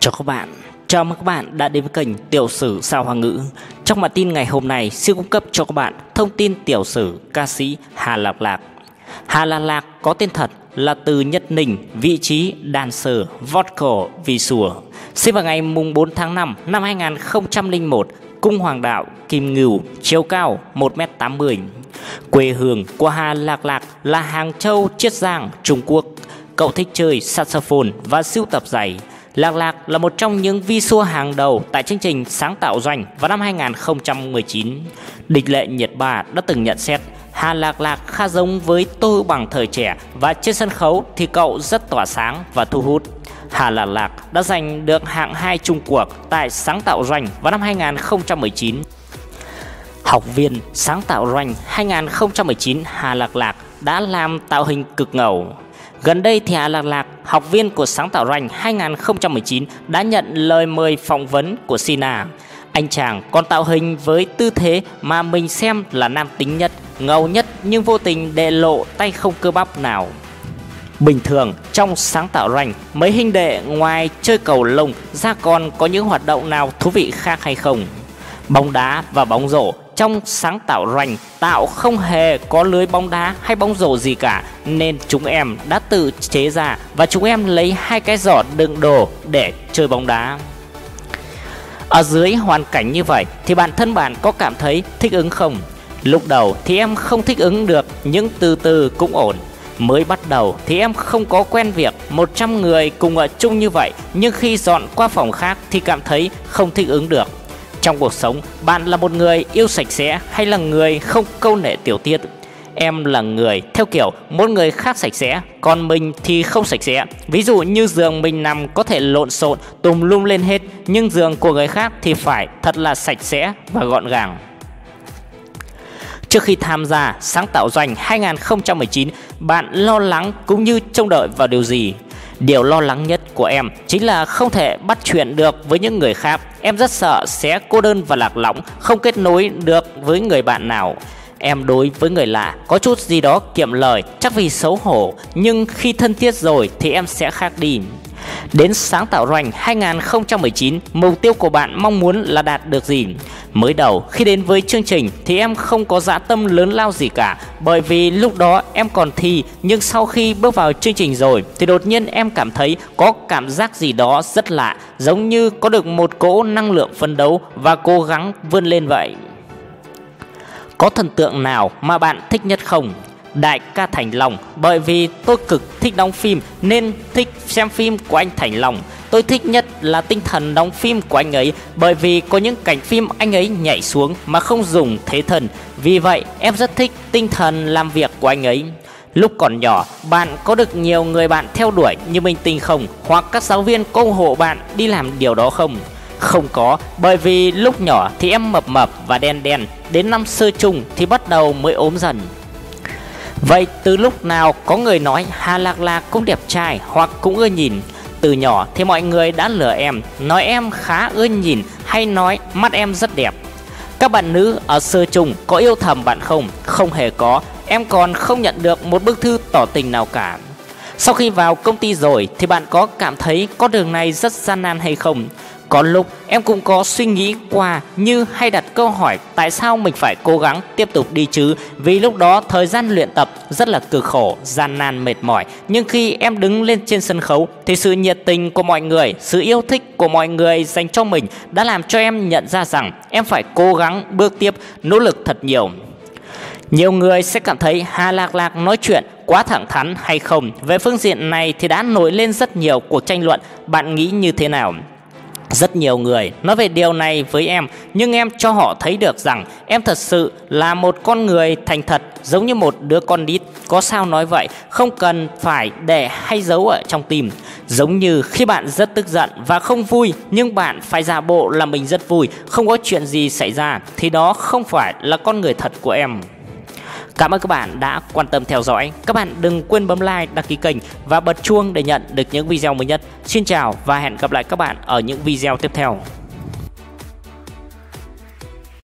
Chào các bạn, chào mừng các bạn đã đến với kênh Tiểu sử sao Hoa ngữ. Trong bản tin ngày hôm nay xin cung cấp cho các bạn thông tin tiểu sử ca sĩ Hà Lạc Lạc. Hà Lạc Lạc có tên thật là Từ Nhất Ninh, vị trí dancer, vocal, sủa Sinh vào ngày mùng 4 tháng 5 năm 2001, cung Hoàng đạo, Kim Ngưu, chiều cao 1m80. Quê hương của Hà Lạc Lạc là Hàng Châu, Chiết Giang, Trung Quốc. Cậu thích chơi saxophone và sưu tập giày. Lạc Lạc là một trong những vi xua hàng đầu tại chương trình sáng tạo doanh vào năm 2019. Địch lệ Nhiệt Bà đã từng nhận xét Hà Lạc Lạc khá giống với Tô Hữu Bằng thời trẻ và trên sân khấu thì cậu rất tỏa sáng và thu hút. Hà Lạc Lạc đã giành được hạng 2 Trung cuộc tại sáng tạo doanh vào năm 2019. Học viên sáng tạo doanh 2019 Hà Lạc Lạc đã làm tạo hình cực ngầu. Gần đây thì Hà Lạc Lạc, học viên của sáng tạo rành 2019 đã nhận lời mời phỏng vấn của Sina. Anh chàng còn tạo hình với tư thế mà mình xem là nam tính nhất, ngầu nhất nhưng vô tình để lộ tay không cơ bắp nào. Bình thường trong sáng tạo rành mấy hình đệ ngoài chơi cầu lông ra còn có những hoạt động nào thú vị khác hay không? Bóng đá và bóng rổ trong sáng tạo rành, tạo không hề có lưới bóng đá hay bóng rổ gì cả nên chúng em đã tự chế ra và chúng em lấy hai cái giỏ đựng đồ để chơi bóng đá. Ở dưới hoàn cảnh như vậy thì bản thân bạn có cảm thấy thích ứng không? Lúc đầu thì em không thích ứng được, nhưng từ từ cũng ổn. Mới bắt đầu thì em không có quen việc 100 người cùng ở chung như vậy, Nhưng khi dọn qua phòng khác thì cảm thấy không thích ứng được trong cuộc sống bạn là một người yêu sạch sẽ hay là người không câu nệ tiểu tiết? Em là người theo kiểu một người khác sạch sẽ Còn mình thì không sạch sẽ. Ví dụ như giường mình nằm có thể lộn xộn tùm lum lên hết Nhưng giường của người khác thì phải thật là sạch sẽ và gọn gàng. Trước khi tham gia sáng tạo doanh 2019, bạn lo lắng cũng như trông đợi vào điều gì? Điều lo lắng nhất của em chính là không thể bắt chuyện được với những người khác. Em rất sợ sẽ cô đơn và lạc lõng, không kết nối được với người bạn nào. Em đối với người lạ có chút gì đó kiệm lời chắc vì xấu hổ Nhưng khi thân thiết rồi thì em sẽ khác đi Đến sáng tạo doanh 2019, mục tiêu của bạn mong muốn là đạt được gì? Mới đầu, khi đến với chương trình thì em không có dã tâm lớn lao gì cả. Bởi vì lúc đó em còn thi, Nhưng sau khi bước vào chương trình rồi Thì đột nhiên em cảm thấy có cảm giác gì đó rất lạ, Giống như có được một cỗ năng lượng phấn đấu và cố gắng vươn lên vậy. Có thần tượng nào mà bạn thích nhất không? Đại ca Thành Long. Bởi vì tôi cực thích đóng phim, nên thích xem phim của anh Thành Long. Tôi thích nhất là tinh thần đóng phim của anh ấy Bởi vì có những cảnh phim anh ấy nhảy xuống mà không dùng thế thần. Vì vậy em rất thích tinh thần làm việc của anh ấy. Lúc còn nhỏ, bạn có được nhiều người bạn theo đuổi như minh tinh không? Hoặc các giáo viên có ủng hộ bạn đi làm điều đó không? Không có, bởi vì lúc nhỏ thì em mập mập và đen đen. Đến năm sơ chung thì bắt đầu mới ốm dần. Vậy từ lúc nào có người nói Hà Lạc Lạc cũng đẹp trai hoặc cũng ưa nhìn? Từ nhỏ thì mọi người đã lừa em, Nói em khá ưa nhìn hay nói mắt em rất đẹp Các bạn nữ ở sơ trung có yêu thầm bạn không? Không hề có, Em còn không nhận được một bức thư tỏ tình nào cả Sau khi vào công ty rồi thì bạn có cảm thấy con đường này rất gian nan hay không? Có lúc em cũng có suy nghĩ qua như hay đặt câu hỏi tại sao mình phải cố gắng tiếp tục đi chứ? Vì lúc đó thời gian luyện tập rất là cực khổ, gian nan mệt mỏi. Nhưng khi em đứng lên trên sân khấu thì sự nhiệt tình của mọi người, sự yêu thích của mọi người dành cho mình Đã làm cho em nhận ra rằng em phải cố gắng bước tiếp, nỗ lực thật nhiều. Nhiều người sẽ cảm thấy Hà Lạc Lạc nói chuyện quá thẳng thắn hay không? Về phương diện này thì đã nổi lên rất nhiều cuộc tranh luận. Bạn nghĩ như thế nào? Rất nhiều người nói về điều này với em, Nhưng em cho họ thấy được rằng Em thật sự là một con người thành thật, Giống như một đứa con đít Có sao nói vậy? Không cần phải để hay giấu ở trong tim. Giống như khi bạn rất tức giận và không vui, Nhưng bạn phải giả bộ là mình rất vui. Không có chuyện gì xảy ra, Thì đó không phải là con người thật của em. Cảm ơn các bạn đã quan tâm theo dõi. Các bạn đừng quên bấm like, đăng ký kênh và bật chuông để nhận được những video mới nhất. Xin chào và hẹn gặp lại các bạn ở những video tiếp theo.